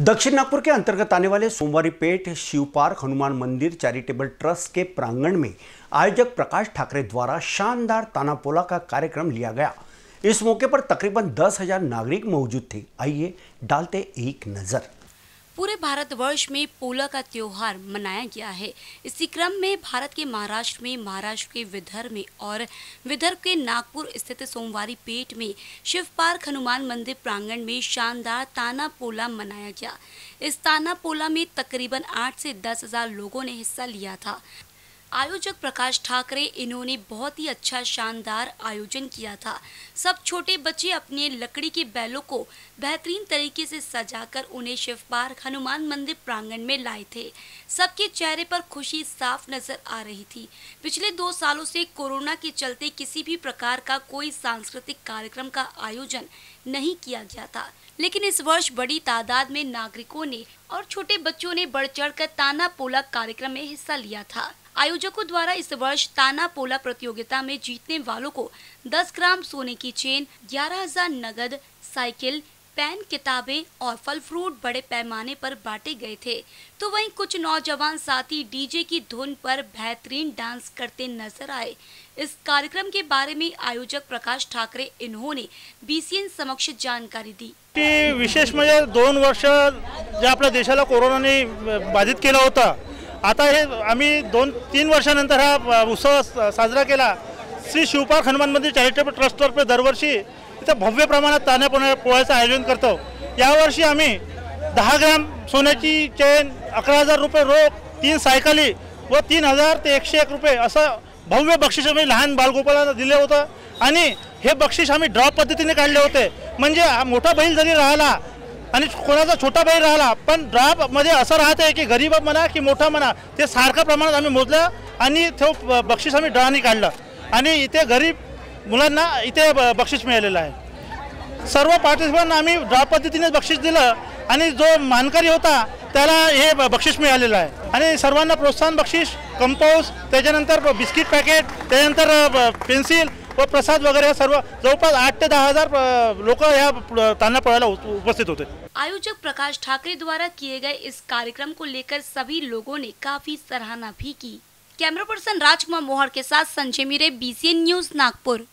दक्षिण नागपुर के अंतर्गत आने वाले सोमवारी पेट शिव पार्क, हनुमान मंदिर, चैरिटेबल ट्रस्ट के प्रांगण में आयोजक प्रकाश ठाकरे द्वारा शानदार तानापोला का कार्यक्रम लिया गया। इस मौके पर तकरीबन दस हज़ार नागरिक मौजूद थे। आइए डालते एक नज़र। पूरे भारतवर्ष में पोला का त्योहार मनाया गया है। इसी क्रम में भारत के महाराष्ट्र में, महाराष्ट्र के विदर्भ में और विदर्भ के नागपुर स्थित सोमवारी पेट में शिव पार्क हनुमान मंदिर प्रांगण में शानदार ताना पोला मनाया गया। इस ताना पोला में तकरीबन आठ से दस हज़ार लोगों ने हिस्सा लिया था। आयोजक प्रकाश ठाकरे, इन्होंने बहुत ही अच्छा शानदार आयोजन किया था। सब छोटे बच्चे अपने लकड़ी के बैलों को बेहतरीन तरीके से सजाकर उन्हें शिव पार्क, हनुमान मंदिर प्रांगण में लाए थे। सबके चेहरे पर खुशी साफ़ नज़र आ रही थी। पिछले दो सालों से कोरोना के चलते किसी भी प्रकार का कोई सांस्कृतिक कार्यक्रम का आयोजन नहीं किया गया था। लेकिन इस वर्ष बड़ी तादाद में नागरिकों ने और छोटे बच्चों ने बढ़ चढ़ कर ताना पोला कार्यक्रम में हिस्सा लिया था। आयोजकों द्वारा इस वर्ष ताना पोला प्रतियोगिता में जीतने वालों को 10 ग्राम सोने की चेन 11,000 नगद साइकिल पेन किताबें और फल फ्रूट बड़े पैमाने पर बांटे गए थे। तो वहीं कुछ नौजवान साथी डीजे की धुन पर बेहतरीन डांस करते नज़र आए। इस कार्यक्रम के बारे में आयोजक प्रकाश ठाकरे इन्होंने बीसीएन समक्ष जानकारी दी। विशेष म्हणजे दोन वर्ष जे आपल्या देशाला कोरोनाने बाधित केलं होतं आता हे आम्ही दोन तीन वर्षानंतर हा उत्सव साजरा केला. श्री शिवपार्क हनुमान मंदिर चॅरिटेबल ट्रस्टतर्फे दरवर्षी इथं भव्य प्रमाणात ताण्या पोळ्याचं आयोजन करतो. यावर्षी आम्ही दहा ग्राम सोन्याची चेन अकरा हजार रुपये रोख तीन सायकली व तीन हजार ते एकशे एक रुपये असं भव्य बक्षीस आम्ही लहान बालगोपाला दिले होतं. आणि हे बक्षीस आम्ही ड्रॉप पद्धतीने काढले होते. म्हणजे मोठा बैल जरी राहिला आणि कोणाचा छोटा बैल राहिला पण मध्ये असं राहते की गरीब म्हणा की मोठा म्हणा ते सारख्या प्रमाणात आम्ही मोजलं आणि तो बक्षीस आम्ही ड्रॉने काढलं. आणि इथे गरीब मुलांना इथे बक्षीस मिळालेलं आहे. सर्व पार्टिसिपंट आम्ही ड्रॉप पद्धतीनेच बक्षीस दिलं आणि जो मानकरी होता त्याला हे बक्षीस मिळालेलं आहे. आणि सर्वांना प्रोत्साहन बक्षीस कंपोज त्याच्यानंतर बिस्किट पॅकेट त्याच्यानंतर पेन्सिल व प्रसाद वगैरह सर्व जवळपास आठ ते दहा हज़ार लोग या उपस्थित होते. आयोजक प्रकाश ठाकरे द्वारा किए गए इस कार्यक्रम को लेकर सभी लोगों ने काफ़ी सराहना भी की। कैमरा पर्सन राजकुमार मोहर के साथ संजय मीरे बीसीएन न्यूज़ नागपुर।